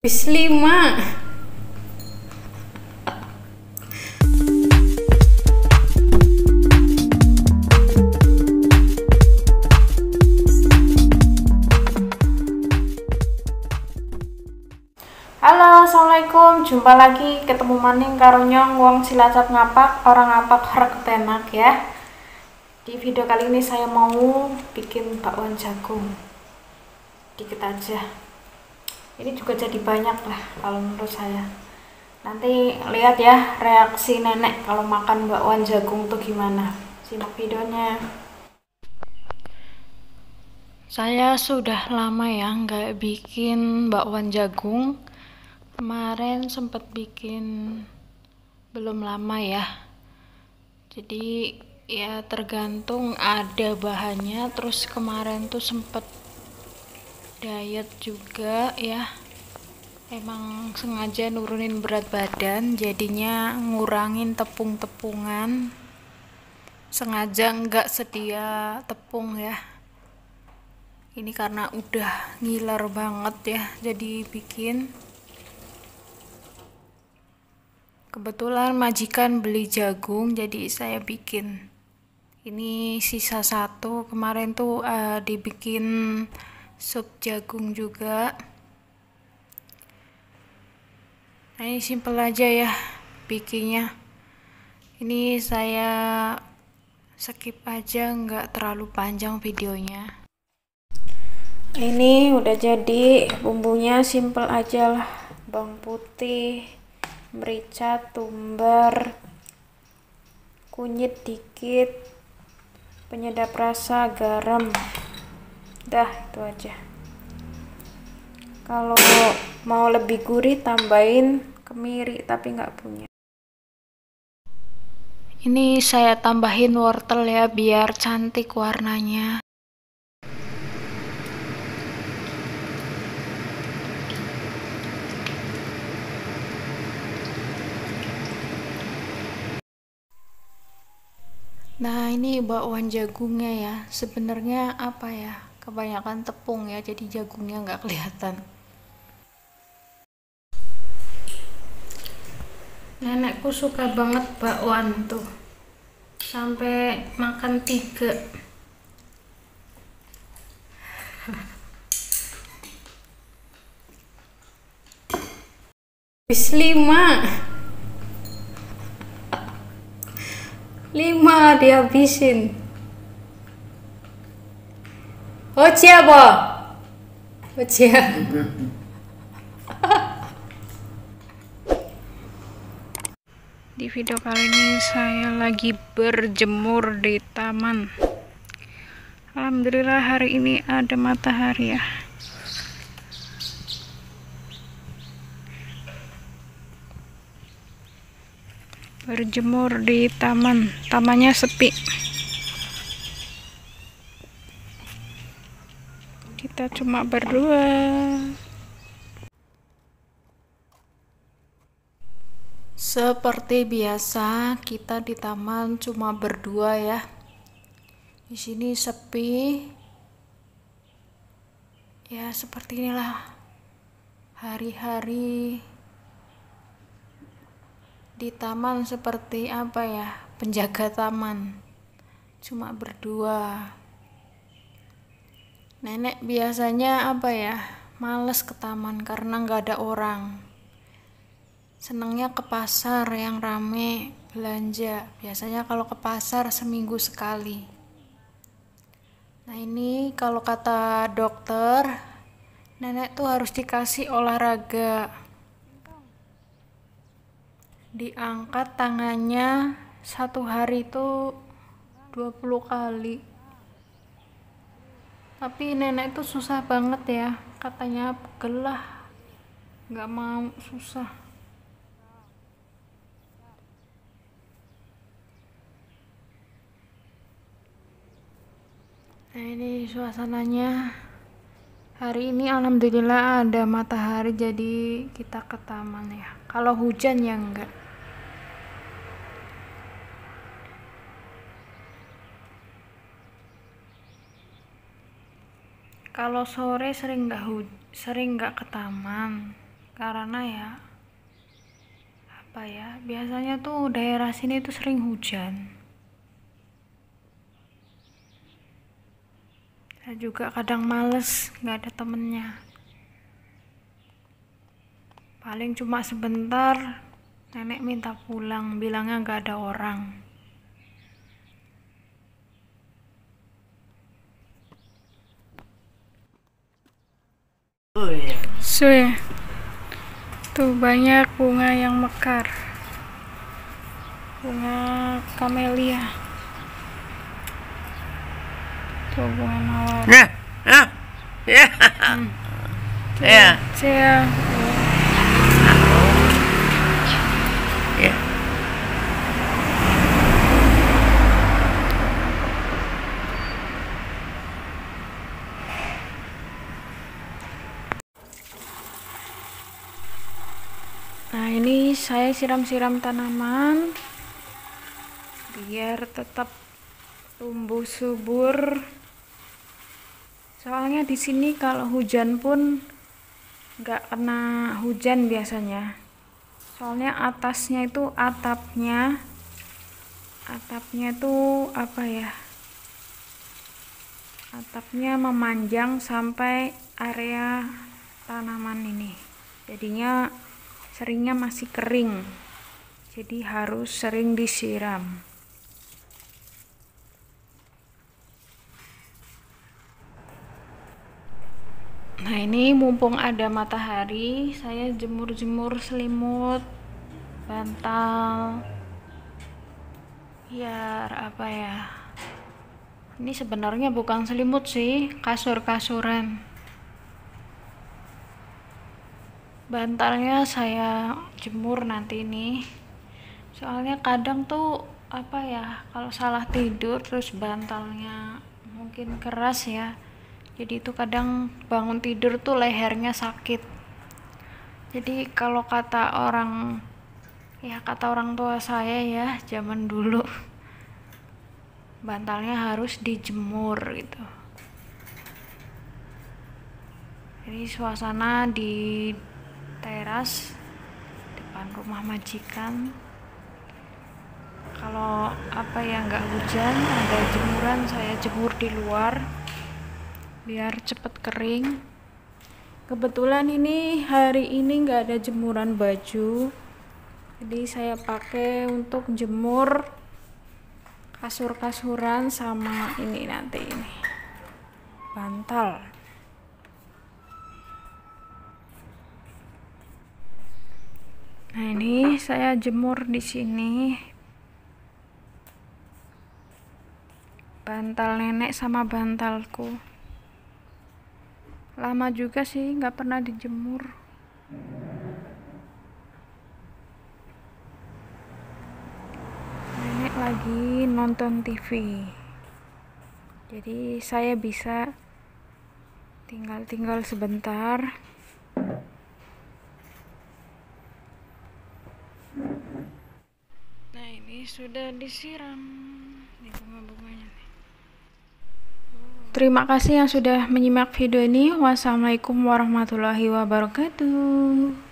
Bis lima. Halo, assalamualaikum. Jumpa lagi ketemu maning karo nyong wong cilacap ngapak orang ngapak harap kepenak ya. Di video kali ini saya mau bikin bakwan jagung. Dikit aja. Ini juga jadi banyak lah kalau menurut saya. Nanti lihat ya reaksi nenek kalau makan bakwan jagung tuh gimana. Simak videonya. Saya sudah lama ya nggak bikin bakwan jagung. Kemarin sempat bikin belum lama ya. Jadi ya tergantung ada bahannya. Terus kemarin tuh sempet diet juga ya. Emang sengaja nurunin berat badan, jadinya ngurangin tepung-tepungan. Sengaja nggak sedia tepung ya ini karena udah ngiler banget ya jadi bikin kebetulan majikan beli jagung jadi saya bikin ini sisa satu kemarin tuh uh, dibikin sup jagung juga. Nah ini simple aja ya bikinnya. Ini saya skip aja nggak terlalu panjang videonya. Ini udah jadi bumbunya simple aja lah. Bawang putih merica tumbar kunyit dikit penyedap rasa garam dah itu aja kalau mau lebih gurih tambahin kemiri tapi nggak punya ini saya tambahin wortel ya biar cantik warnanya Nah, ini bakwan jagungnya ya. Sebenarnya apa ya? Kebanyakan tepung ya, jadi jagungnya nggak kelihatan. Nenekku suka banget bakwan tuh. Sampai makan tiga. Bis lima. lima dihabisin Ocia apa? Ocia di video kali ini saya lagi berjemur di taman. Alhamdulillah hari ini ada matahari ya. Berjemur di taman. Tamannya sepi kita cuma berdua. Seperti biasa kita di taman cuma berdua ya. Di sini sepi. Ya seperti inilah hari-hari di taman seperti apa ya penjaga taman. Cuma berdua nenek biasanya apa ya? Males ke taman karena nggak ada orang. Senangnya ke pasar yang rame belanja. Biasanya kalau ke pasar seminggu sekali. Nah ini kalau kata dokter nenek tuh harus dikasih olahraga. Diangkat tangannya satu hari itu 20 kali tapi nenek itu susah banget ya. Katanya pegel lah. Nggak mau susah. Nah ini suasananya. Hari ini alhamdulillah ada matahari jadi kita ke taman ya. Kalau hujan ya enggak kalau sore sering nggak sering nggak ke taman karena ya apa ya biasanya tuh daerah sini tuh sering hujan. Saya juga kadang males nggak ada temennya. Paling cuma sebentar nenek minta pulang bilangnya nggak ada orang so ya tuh banyak bunga yang mekar. Bunga kamelia. Tuh bunga mawar. Nah, ah, ya, ya, saya ya. Nah, ini saya siram-siram tanaman biar tetap tumbuh subur. Soalnya di sini kalau hujan pun nggak kena hujan biasanya. Soalnya atasnya itu atapnya atapnya itu apa ya? Atapnya memanjang sampai area tanaman ini. Jadinya seringnya masih kering jadi harus sering disiram. Nah ini mumpung ada matahari saya jemur-jemur selimut bantal biar apa ya? Ini sebenarnya bukan selimut sih kasur-kasuran bantalnya saya jemur nanti nih. Soalnya kadang tuh apa ya kalau salah tidur terus bantalnya mungkin keras ya. Jadi itu kadang bangun tidur tuh lehernya sakit. Jadi kalau kata orang ya kata orang tua saya ya zaman dulu bantalnya harus dijemur gitu. Jadi suasana di teras depan rumah majikan. Kalau apa ya nggak hujan ada jemuran saya jemur di luar biar cepet kering. Kebetulan ini hari ini nggak ada jemuran baju. Jadi saya pakai untuk jemur kasur-kasuran sama ini nanti ini. Bantal Nah, ini saya jemur di sini. Bantal nenek sama bantalku. Lama juga sih nggak pernah dijemur. Nenek lagi nonton TV. Jadi saya bisa tinggal-tinggal sebentar. Nah ini sudah disiram. Ini bunga-bunganya Terima kasih yang sudah menyimak video ini. Wassalamualaikum warahmatullahi wabarakatuh